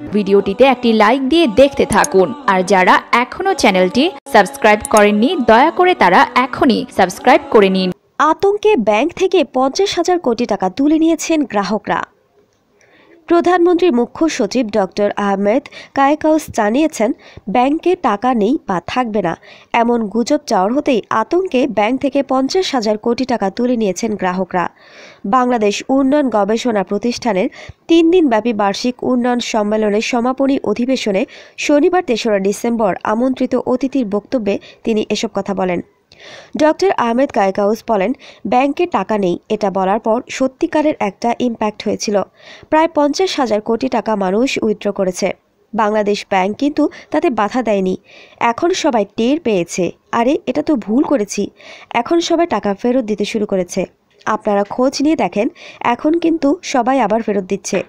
ভিডিওটিতে একটি লাইক দিয়ে দেখতে থাকুন। আর যারা এখনও চ্যানেলটি সাবস্ক্রাইব করেননি, দয়া করে তারা এখনই সাবস্ক্রাইব করে নিন। আতঙ্কে ব্যাংক থেকে পঞ্চাশ হাজার কোটি টাকা তুলে নিয়েছেন গ্রাহকরা। প্রধানমন্ত্রীর মুখ্য সচিব ডক্টর আহমেদ কায়কাউস জানিয়েছেন, ব্যাংকে টাকা নেই বা থাকবে না। এমন গুজব চাওয়ার হতেই আতঙ্কে ব্যাংক থেকে পঞ্চাশ হাজার কোটি টাকা তুলে নিয়েছেন গ্রাহকরা। বাংলাদেশ উন্নয়ন গবেষণা প্রতিষ্ঠানের তিন দিনব্যাপী বার্ষিক উন্নয়ন সম্মেলনের সমাপনী অধিবেশনে শনিবার তেসরা ডিসেম্বর আমন্ত্রিত অতিথির বক্তব্যে তিনি এসব কথা বলেন। ডক্টর আহমেদ গায়কাউস বলেন, ব্যাংকে টাকা নেই, এটা বলার পর সত্যিকারের একটা ইম্প্যাক্ট হয়েছিল। প্রায় পঞ্চাশ হাজার কোটি টাকা মানুষ উইথড্র করেছে। বাংলাদেশ ব্যাংক কিন্তু তাতে বাধা দেয়নি। এখন সবাই টের পেয়েছে, আরে এটা তো ভুল করেছি। এখন সবাই টাকা ফেরত দিতে শুরু করেছে। আপনারা খোঁজ নিয়ে দেখেন, এখন কিন্তু সবাই আবার ফেরত দিচ্ছে।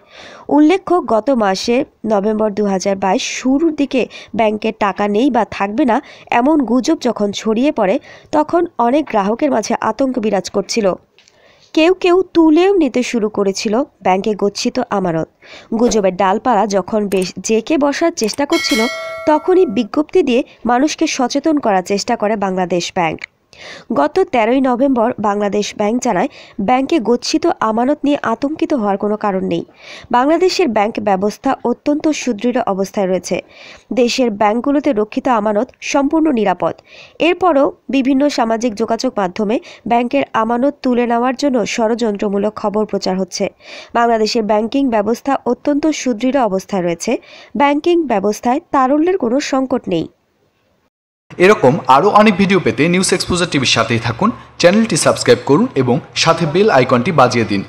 উল্লেখ্য, গত মাসে নভেম্বর দু হাজার বাইশ শুরুর দিকে ব্যাংকের টাকা নেই বা থাকবে না এমন গুজব যখন ছড়িয়ে পড়ে, তখন অনেক গ্রাহকের মাঝে আতঙ্ক বিরাজ করছিল। কেউ কেউ তুলেও নিতে শুরু করেছিল ব্যাংকে গচ্ছিত আমানত। গুজবের ডালপালা যখন বেশ জেকে বসার চেষ্টা করছিল, তখনই বিজ্ঞপ্তি দিয়ে মানুষকে সচেতন করার চেষ্টা করে বাংলাদেশ ব্যাংক। গত তেরোই নভেম্বর বাংলাদেশ ব্যাংক জানায়, ব্যাংকে গচ্ছিত আমানত নিয়ে আতঙ্কিত হওয়ার কোনো কারণ নেই। বাংলাদেশের ব্যাংক ব্যবস্থা অত্যন্ত সুদৃঢ় অবস্থায় রয়েছে। দেশের ব্যাংকগুলোতে রক্ষিত আমানত সম্পূর্ণ নিরাপদ। এরপরও বিভিন্ন সামাজিক যোগাযোগ মাধ্যমে ব্যাংকের আমানত তুলে নেওয়ার জন্য ষড়যন্ত্রমূলক খবর প্রচার হচ্ছে। বাংলাদেশের ব্যাংকিং ব্যবস্থা অত্যন্ত সুদৃঢ় অবস্থায় রয়েছে। ব্যাংকিং ব্যবস্থায় তারল্যের কোনো সংকট নেই। এরকম আরও অনেক ভিডিও পেতে নিউজ এক্সপোজার টিভির সাথেই থাকুন, চ্যানেলটি সাবস্ক্রাইব করুন এবং সাথে বেল আইকনটি বাজিয়ে দিন।